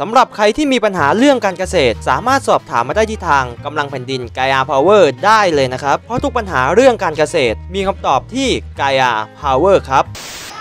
สำหรับใครที่มีปัญหาเรื่องการเกษตร สามารถสอบถามมาได้ที่ทางกำลังแผ่นดินไกอาร์พาวเวอร์ได้เลยนะครับ เพราะทุกปัญหาเรื่องการเกษตร มีคำตอบที่ไกอาร์พาวเวอร์ครับ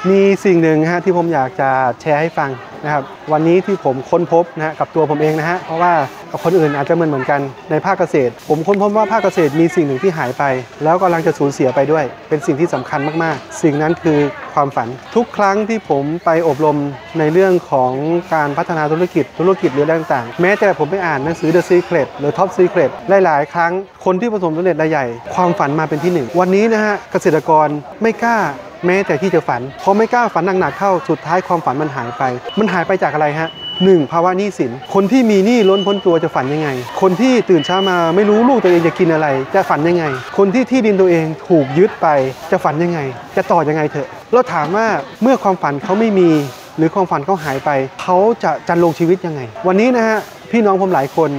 มีสิ่งหนึ่งฮะที่ผมอยากจะแชร์ให้ฟังนะครับวันนี้ที่ผมค้นพบนะฮะกับตัวผมเองนะฮะเพราะว่ากับคนอื่นอาจจะเหมือนเหมือนกันในภาคเกษตร ผมค้นพบว่าภาคเกษตรมีสิ่งหนึ่งที่หายไป แล้วกำลังจะสูญเสียไปด้วย เป็นสิ่งที่สำคัญมากๆ สิ่งนั้นคือ ความฝัน ทุกครั้งที่ผมไปอบรมในเรื่องของการพัฒนาธุรกิจ ธุรกิจหรืออะไรต่างๆ แม้แต่ผมไปอ่านหนังสือ The Secret หรือ Top Secret หลายๆ ครั้งคนที่ประสบผลสำเร็จรายใหญ่ ความฝันมาเป็นที่หนึ่งวันนี้นะฮะเกษตรกรไม่กล้าแม้แต่ที่จะฝันพอไม่กล้าฝันหนักๆเข้าสุดท้ายความฝันมันหายไป มันหายไปจากอะไรฮะ หนึ่งภาวะหนี้สิน คนที่มีหนี้ล้นพ้นตัวจะฝันยังไง คนที่ตื่นเช้ามาไม่รู้ลูกตัวเองจะกินอะไร จะฝันยังไง คนที่ที่ดินตัวเองถูกยึดไปจะฝันยังไง จะต่อยังไงเถอะ เราถามว่าเมื่อความฝันเขาไม่มี หรือความฝันเขาหายไป เขาจะจันลงชีวิตยังไง วันนี้นะฮะพี่น้องผมหลายคน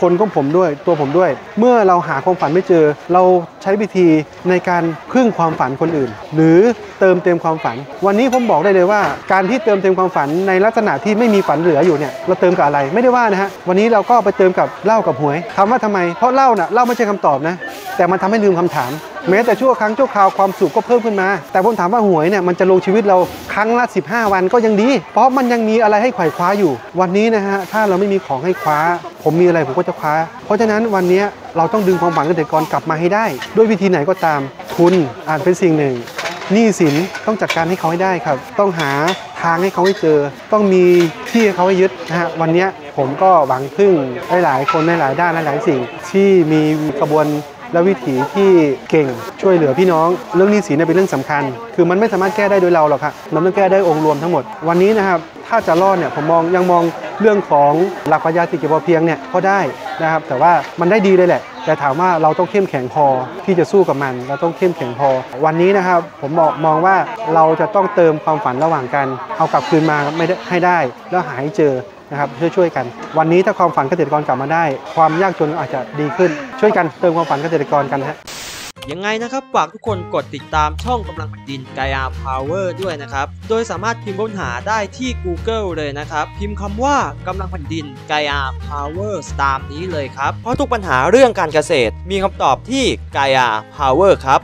คนของผมด้วยตัวผมด้วย เมื่อเราหาความฝันไม่เจอ เราใช้วิธีในการพึ่งความฝันคนอื่น หรือเติมเต็มความฝัน วันนี้ผมบอกได้เลยว่า การที่เติมเต็มความฝันในลักษณะที่ไม่มีฝันเหลืออยู่เนี่ยเราเติมกับอะไรไม่ได้ว่านะฮะวันนี้เราก็ไปเติมกับเหล้ากับหวยถามว่าทำไมเพราะเหล้าน่ะเหล้าไม่ใช่คำตอบนะแต่มันทำให้ลืมคำถาม แม้แต่ชั่วครั้งชั่วคราวความสุขก็เพิ่มขึ้นมา แต่ผมถามว่าหวยเนี่ยมันจะลงชีวิตเราครั้งละ 15 วันก็ยังดี เพราะมันยังมีอะไรให้ไขว่คว้าอยู่ วันนี้นะฮะถ้าเราไม่มีของให้คว้า ผมมีอะไรผมก็จะคว้า เพราะฉะนั้นวันนี้เราต้องดึงความฝันเกษตรกรกลับมาให้ได้ ด้วยวิธีไหนก็ตามทุนอาจเป็นสิ่งหนึ่งหนี้สินต้องจัดการให้เขาให้ได้ครับ ต้องหาทางให้เขาให้เจอ ต้องมีที่ให้เขาให้ยึดนะฮะวันนี้ผมก็หวังพึ่งหลายๆคนในหลายด้านหลายๆสิ่ง ที่มีกระบวน และวิถีที่เก่งช่วยเหลือพี่น้อง เรื่องนี้สินเนี่ยเป็นเรื่องสำคัญ คือมันไม่สามารถแก้ได้โดยเราหรอกครับมันต้องแก้ได้องค์รวมทั้งหมด วันนี้นะครับถ้าจะรอดเนี่ยผมมองยังมองเรื่องของหลักปรัชญาเศรษฐกิจพอเพียงเนี่ยก็ได้นะครับแต่ว่ามันได้ดีเลยแหละ แต่ถามว่าเราต้องเข้มแข็งพอที่จะสู้กับมัน เราต้องเข้มแข็งพอ วันนี้นะครับผมมองมองว่าเราจะต้องเติมความฝันระหว่างกัน เอากลับคืนมาไม่ได้ให้ได้ แล้วหาให้เจอ นะครับช่วยช่วยๆกัน วันนี้ถ้าความฝันเกษตรกรกลับมาได้ ความยากจนอาจจะดีขึ้น ช่วยกันเติมความฝันเกษตรกรกันฮะยังไงนะครับฝากทุกคนกดติดตามช่องกำลังแผ่นดินไกอาร์พาวเวอร์ด้วยนะครับ โดยสามารถพิมพ์ค้นหาได้ที่ Google เลยนะครับ พิมพ์คำว่ากำลังแผ่นดินไกอาร์พาวเวอร์ตามนี้เลยครับ เพราะทุกปัญหาเรื่องการเกษตร มีคำตอบที่ไกอาร์พาวเวอร์ครับ